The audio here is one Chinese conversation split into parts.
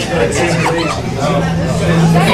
接下来的日子你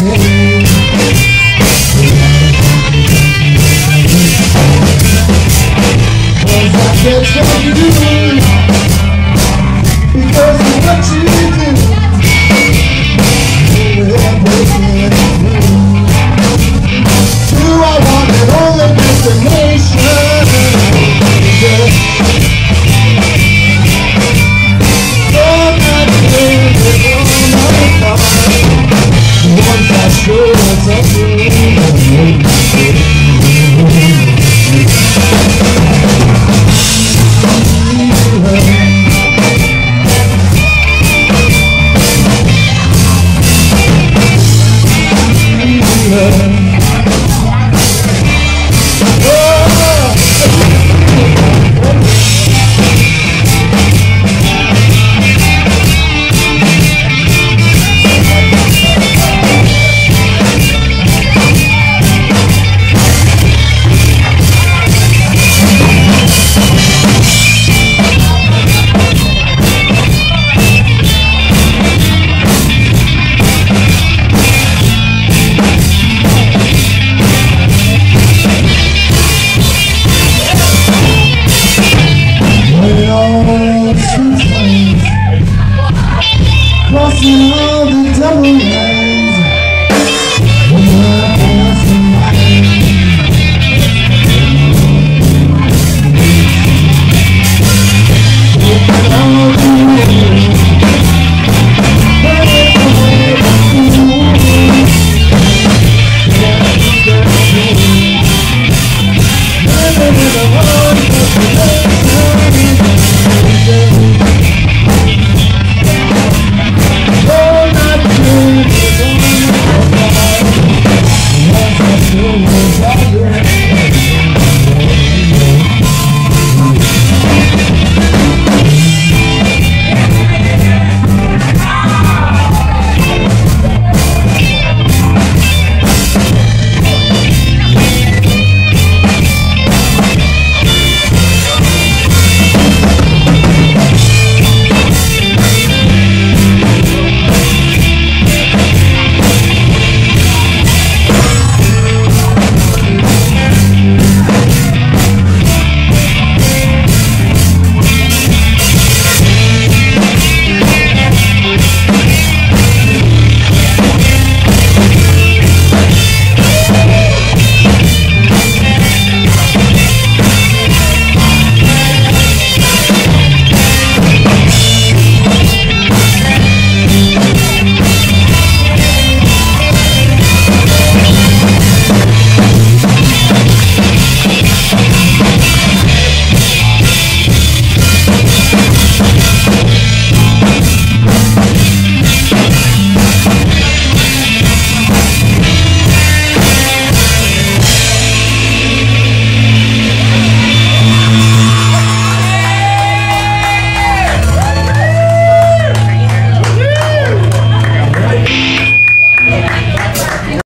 Yeah.